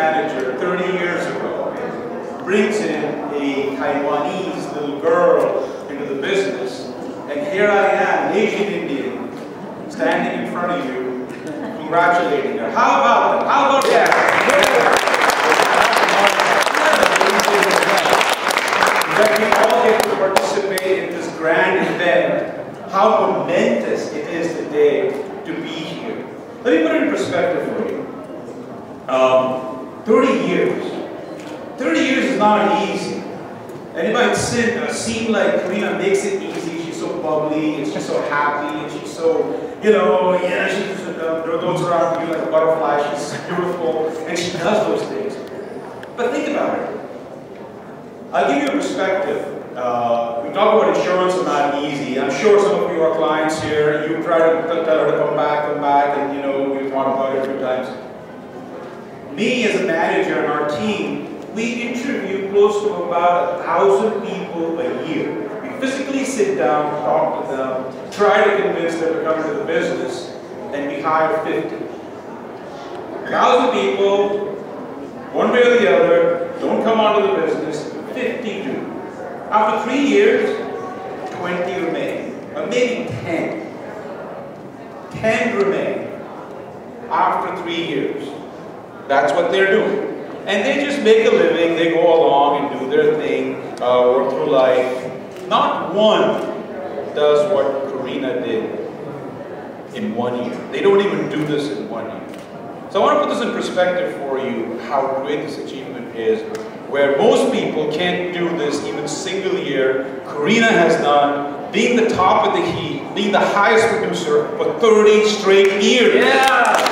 manager 30 years ago, brings in a Taiwanese little girl into the business, and here I am, an Asian Indian, standing in front of you, congratulating her. How about that? How about that? That we all get to participate in this grand event. How momentous it is today to be here. Let me put it in perspective for you. Um, 30 years. 30 years is not easy. Might seem, uh, seem like Karina makes it easy. She's so bubbly and she's so happy and she's so, you know, yeah, she uh, goes around you like a butterfly. She's beautiful and she does those things. But think about it. I'll give you a perspective. Uh, we talk about insurance is not easy. I'm sure some of you are clients here. You try to tell her to come back, come back, and you know, we've talked about it a few times. Me as a manager and our team, we interview close to about a thousand people a year. We physically sit down, talk to them, try to convince them to come into the business, and we hire 50. A thousand people, one way or the other, don't come onto the business, 50 do. After three years, 20 remain, or maybe 10. 10 remain after three years. That's what they're doing. And they just make a living, they go along and do their thing, uh, work through life. Not one does what Karina did in one year. They don't even do this in one year. So I want to put this in perspective for you, how great this achievement is, where most people can't do this even single year. Karina has done, being the top of the heap, being the highest producer for 30 straight years. Yeah!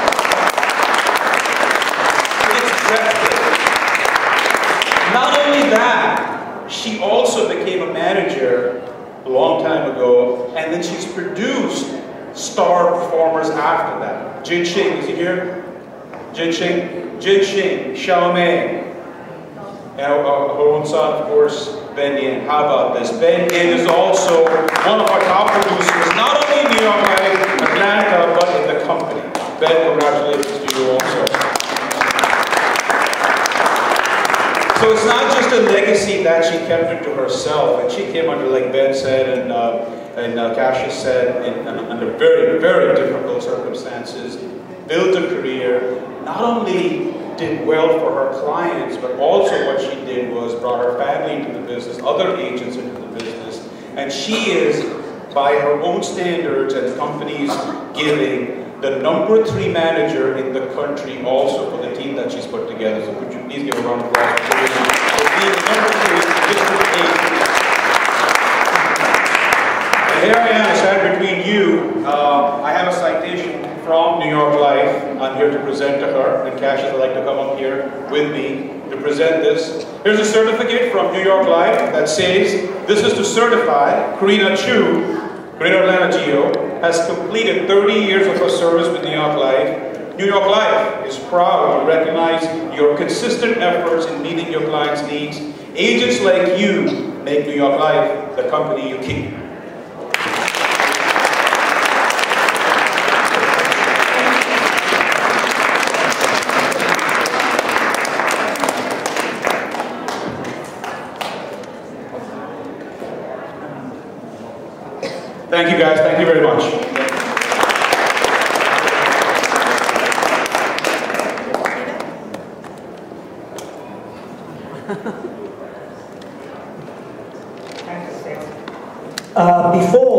that, she also became a manager a long time ago, and then she's produced star performers after that. Jin Shing, is he here? Jin Shing? Jin Shing, Xiaomei, and uh, son, of course, Ben Yin. How about this? Ben Yin is also one of our top producers, not only in New York, Atlanta, but in the company. Ben, congratulations to you also. So it's not just a legacy that she kept it to herself, and she came under, like Ben said, and uh, and uh, Cassius said, in, under very, very difficult circumstances, built a career, not only did well for her clients, but also what she did was brought her family into the business, other agents into the business, and she is, by her own standards and companies giving, the number three manager in the country also for the team that she's put together. So could you please give a round of applause for being number three district eight. And here I am, stand between you. Uh, I have a citation from New York Life. I'm here to present to her, and Cassius would like to come up here with me to present this. Here's a certificate from New York Life that says, this is to certify Karina Chu Greater Atlanta Geo has completed 30 years of her service with New York Life. New York Life is proud to recognize your consistent efforts in meeting your clients' needs. Agents like you make New York Life the company you keep. Thank you guys, thank you very much. Uh, before